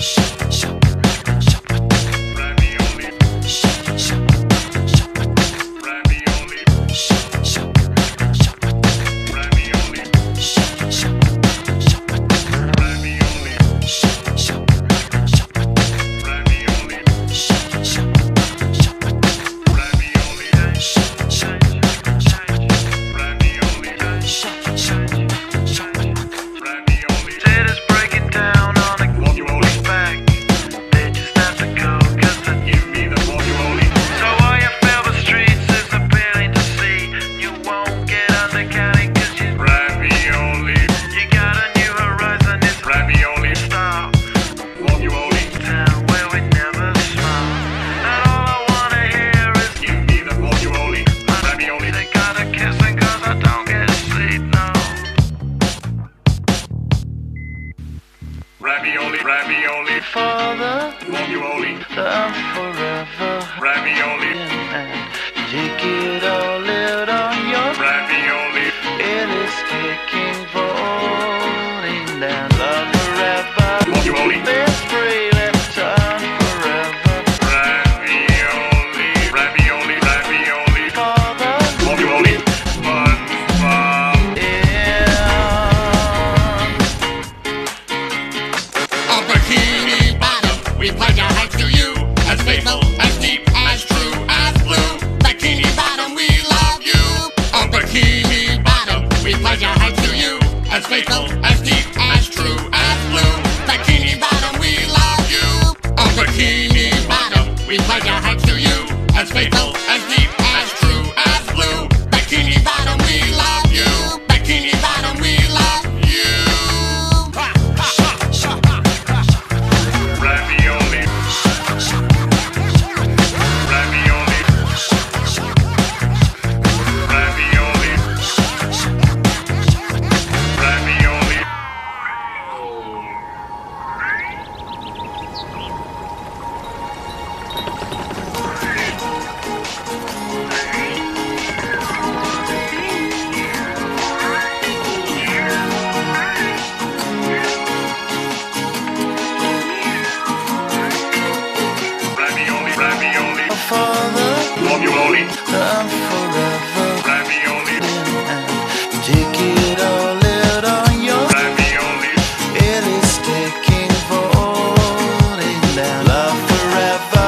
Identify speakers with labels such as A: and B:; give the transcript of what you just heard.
A: Shut ravioli, ravioli. Father, ravioli. only? ravioli. Love forever. Take it. It is taking falling down. Love forever.